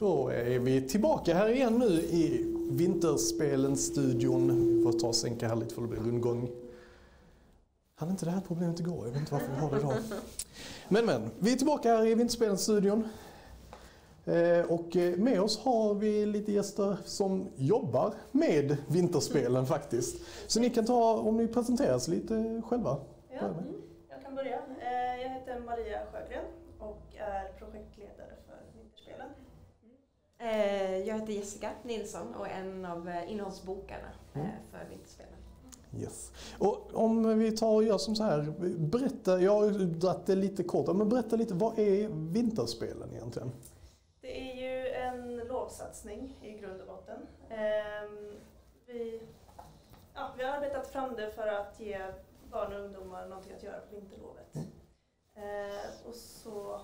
Då är vi tillbaka här igen nu i Vinterspelen-studion. Vi får ta och sänka här lite för det blir rundgång. Hade inte det här problemet igår? Jag vet inte varför vi har det idag. Men men, vi är tillbaka här i Vinterspelen-studion. Eh, och eh, med oss har vi lite gäster som jobbar med vinterspelen faktiskt. Så ni kan ta, om ni presenterar er lite själva. Ja, mm. jag kan börja. Eh, jag heter Maria Sjö och är projektledare för Vinterspelen. Eh, jag heter Jessica Nilsson och är en av eh, innehållsbokarna eh, Mm. för Vinterspelen. Yes. Och om vi tar och gör som så här, berätta, jag har dragit det lite kort, men berätta lite, vad är vinterspelen egentligen? Det är ju en lovsatsning i grund och botten. Ehm, Vi, ja, vi har arbetat fram det för att ge barn och ungdomar någonting att göra på vinterlovet. Eh, Och så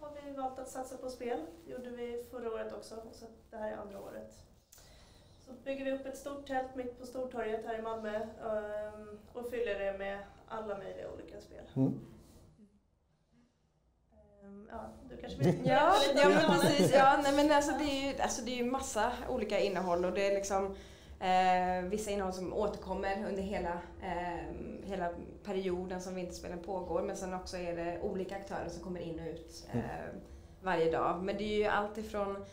har vi valt att satsa på spel. Det gjorde vi förra året också, så det här är andra året. Så bygger vi upp ett stort tält mitt på Stortorget här i Malmö ehm, och fyller det med alla möjliga olika spel. Mm. Ehm, Ja, du kanske vill Ja, ja lite men precis. Ja, nej, men alltså, det är ju alltså, det är ju massa olika innehåll och det är liksom eh, vissa innehåll som återkommer under hela, eh, hela perioden som vinterspelen pågår men sen också är det olika aktörer som kommer in och ut eh, varje dag. Men det är ju allt ifrån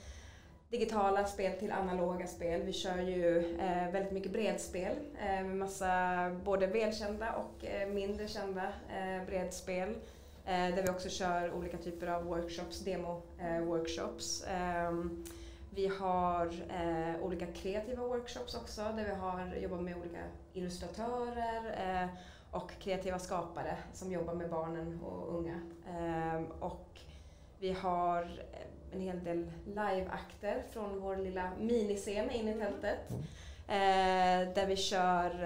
digitala spel till analoga spel. Vi kör ju eh, väldigt mycket bredspel eh, med massa både välkända och eh, mindre kända bredspel. Där vi också kör olika typer av workshops, demo-workshops. Vi har eh, olika kreativa workshops också där vi har jobbat med olika illustratörer eh, och kreativa skapare som jobbar med barnen och unga. Ehm, och vi har eh, en hel del liveakter från vår lilla miniscen in i tältet. Eh, där vi kör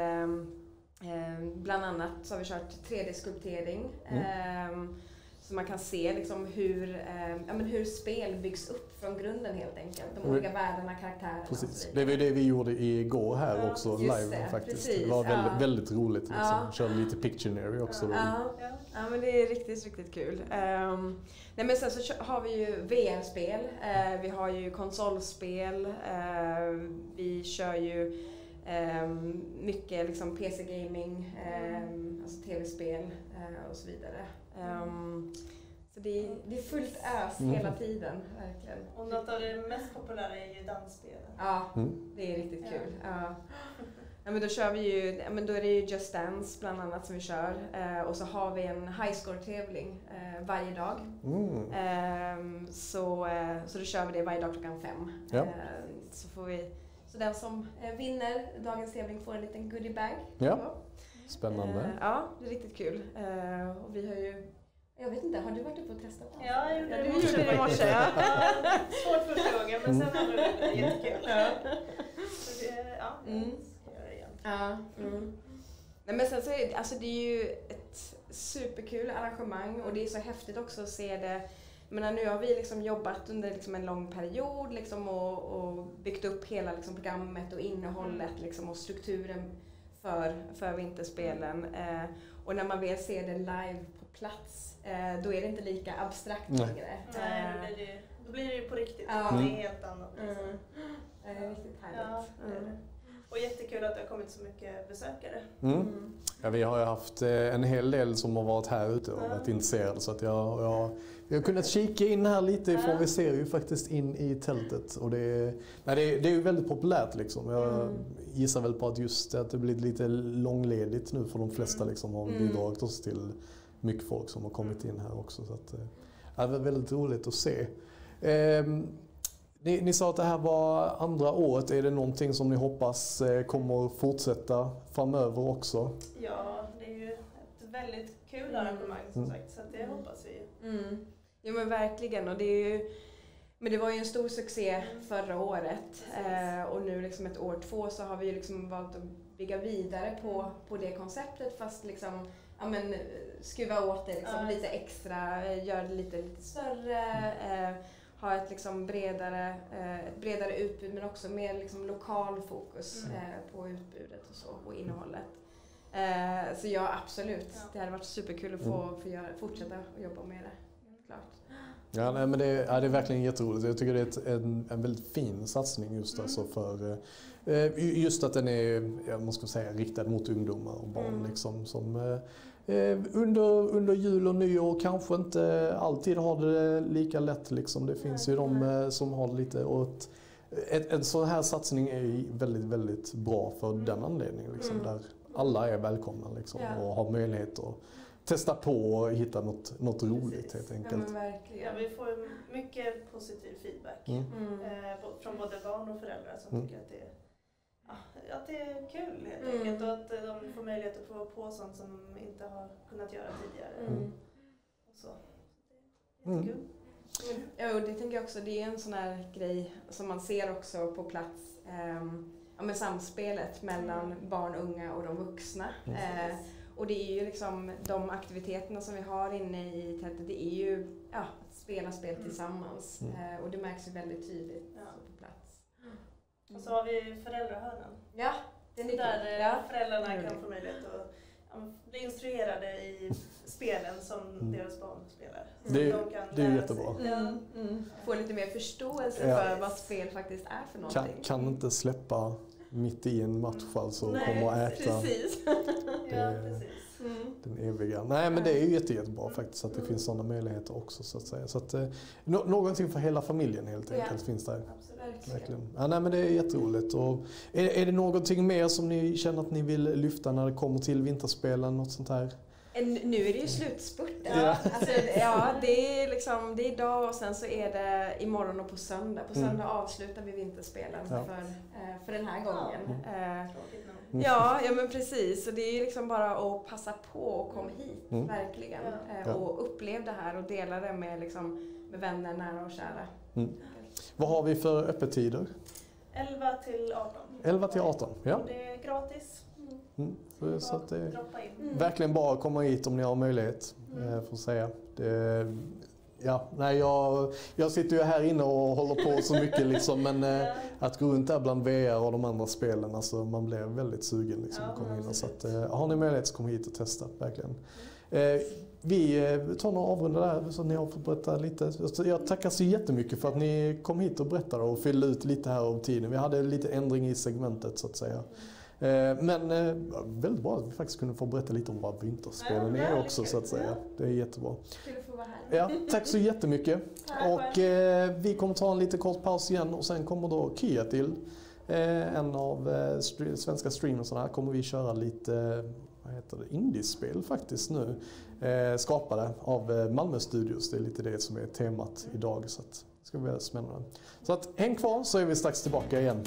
Eh, bland annat så har vi kört 3D-skulptering. Eh, så man kan se liksom hur, eh, ja, men hur spel byggs upp från grunden helt enkelt. De Mm. olika världarna, karaktärerna och Precis. så Det var vidare. det vi gjorde igår här Ja, också, live det, faktiskt. precis, Det var väldigt, ja. väldigt roligt. Liksom. Ja. Körde lite Pictionary också. Ja, Ja. men det är riktigt, riktigt kul. Ehm, nej, men sen så har vi ju VR-spel, eh, vi har ju konsolspel, eh, vi kör ju mycket liksom PC-gaming, ehm, alltså tv-spel eh, och så vidare. Ehm, så det är, det är fullt ös Mm. hela tiden, verkligen. Och något av det mest populära är ju dansspelen. Ja, Mm. det är riktigt Ja. kul. Ja. Ja, men då kör vi ju, ja, men då är det ju Just Dance bland annat som vi kör. Eh, och så har vi en highscore-tävling eh, varje dag. Mm. Ehm, så, eh, så då kör vi det varje dag klockan fem. Ja. Eh, så, får vi, så den som eh, vinner dagens tävling får en liten goodiebag. Ja. Spännande. Eh, ja, det är riktigt kul. Eh, och vi har ju, jag vet inte, har du varit uppe och testat? Ja, jag gjorde det i morse det. Ja. Ja, Svårt första gången men sen andra gången jättekul. Ja. Så det, ja, Mm. ska jag göra igen. Ja. Mm. Nej, men sen så är det, alltså det är ju ett superkul arrangemang och det är så häftigt också att se det. Menar, nu har vi liksom jobbat under liksom en lång period liksom och, och byggt upp hela liksom programmet och innehållet liksom och strukturen för, för vinterspelen. Eh, och när man väl ser det live på plats, eh, då är det inte lika abstrakt Nej. längre. Nej, Eh, då blir det, då blir det ju på riktigt. Ja. Det är Mm. helt annat. Liksom. mm. Det är riktigt Ja, härligt. det Mm. det. Jättekul att det har kommit så mycket besökare. Mm. Mm. Ja, vi har ju haft eh, en hel del som har varit här ute och varit intresserade så att jag, jag, vi har kunnat kika in här lite ifrån, vi ser ju faktiskt in i tältet och det är, nej, det är, det är ju väldigt populärt liksom. Jag Mm. gissar väl på att just att det blir lite långledigt nu för de flesta Mm. liksom har Mm. bidragit oss till mycket folk som har kommit in här också. Så att, eh, ja, det var väldigt roligt att se. Ehm, ni, ni sa att det här var andra året. Är det någonting som ni hoppas eh, kommer fortsätta framöver också? Ja, det är ju ett väldigt kul Mm. arrangemang som Mm. sagt så att det hoppas vi. Mm. Jo men verkligen och det är ju men det var ju en stor succé förra året eh, och nu liksom ett år två så har vi liksom valt att bygga vidare på, på det konceptet fast liksom ja, men, eh, skruva åt det liksom, lite extra, eh, göra det lite, lite större, eh, ha ett liksom bredare, eh, ett bredare utbud men också mer liksom lokal fokus Mm. eh, på utbudet och så och innehållet. Eh, så ja absolut, Ja. det hade varit superkul att få, få göra, fortsätta att jobba med det. Klart. Ja, nej, men det, är, ja, det är verkligen jätteroligt. Jag tycker det är ett, en, en väldigt fin satsning just Mm. alltså för eh, just att den är, jag måste säga, riktad mot ungdomar och barn Mm. liksom som eh, eh, under, under jul och nyår kanske inte alltid har det lika lätt liksom. Det finns ju de eh, som har det lite ett, ett, en sån här satsning är väldigt, väldigt bra för den anledningen liksom, Mm. där alla är välkomna liksom, Ja. och har möjlighet att testa på och hitta något, något roligt helt Ja enkelt. men verkligen. Ja, vi får mycket positiv feedback Mm. Mm. eh, från både barn och föräldrar som Mm. tycker att det, är, ja, det är kul helt Mm. enkelt och att eh, de får möjlighet att prova på sånt som de inte har kunnat göra tidigare. Mm. Och så. Mm. Jättekul. Ja, och det tänker jag också, det är en sån här grej som man ser också på plats. ja, med samspelet mellan barn, unga och de vuxna. Mm. Eh, och det är ju liksom de aktiviteterna som vi har inne i tältet, det är ju ja, att spela spel Mm. tillsammans. Mm. Eh, och det märks ju väldigt tydligt Ja. Och så har vi föräldrahörnan. Ja, det är lite Där eh, ja. föräldrarna roligt. kan få möjlighet att ja, bli instruerade i spelen som Mm. deras barn spelar. Så Det är- de kan det är jättebra. Ja. Mm, mm. Få lite mer förståelse Ja. för vad spel faktiskt är för Kan, någonting. kan inte släppa mitt i en match alltså och komma och äta Precis. ja, Det- precis. Mm. den eviga. Nej men det är ju jätte, jättebra faktiskt att det finns sådana möjligheter också så att säga. Så att, eh, nå- någonting för hela familjen helt Ja. enkelt finns där. Absolut. Verkligen. Verkligen. Ja, nej, men det är jätteroligt. Och är, är det någonting mer som ni känner att ni vill lyfta när det kommer till vinterspelen? Något sånt här? Nu är det ju slutspurt. Ja. Alltså, ja, det är liksom, det är idag och sen så är det imorgon och på söndag. På Mm. söndag avslutar vi vinterspelen Ja. för, eh, för den här gången. Eh. Mm. Ja, ja men precis. Så det är ju liksom bara att passa på och komma hit, Mm. verkligen. Ja. Eh, Ja. Och upplev det här och dela det med, liksom, med vänner, nära och kära. Mm. Vad har vi för öppettider? 11 till 18. 11 till 18, ja. Det är gratis. Mm. Bara Så att det är. Mm. verkligen bara att komma hit om ni har möjlighet, Mm. eh, får säga. Det, ja, nej, jag, jag sitter ju här inne och håller på så mycket liksom, men eh, att gå runt där bland VR och de andra spelen, alltså, man blir väldigt sugen liksom, Ja, att komma in. Så att, eh, har ni möjlighet så kom hit och testa, verkligen. Eh, vi eh, tar några avrundar där så ni har fått berätta lite. Så Jag tackar så jättemycket för att ni kom hit och berättade och fyllde ut lite här av tiden. Vi hade lite ändring i segmentet så att säga. Eh, Men eh, väldigt bra att vi faktiskt kunde få berätta lite om vad vinterspelen Ja, är också så att säga. Det är jättebra. Kul att få vara här. Ja, tack så jättemycket. Och eh, vi kommer ta en lite kort paus igen och sen kommer då Kia till. En av svenska streamersarna kommer vi köra lite vad heter det, indiespel faktiskt nu. Skapade av Malmö Studios. Det är lite det som är temat idag. Så det ska bli väldigt spännande. Så att häng kvar så är vi strax tillbaka igen.